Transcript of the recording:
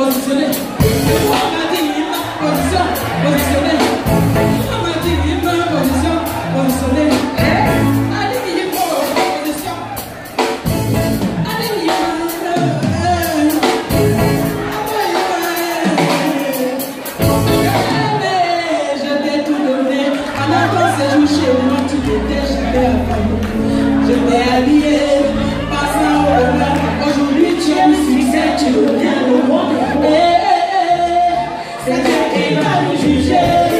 positionner chez moi, tu t'étais jamais à Je t'ai habillé, passant au regard. Aujourd'hui, tu as le succès, tu reviens au monde. Hey, eh, eh, hey, eh, hey. C'est toi qui vas nous juger.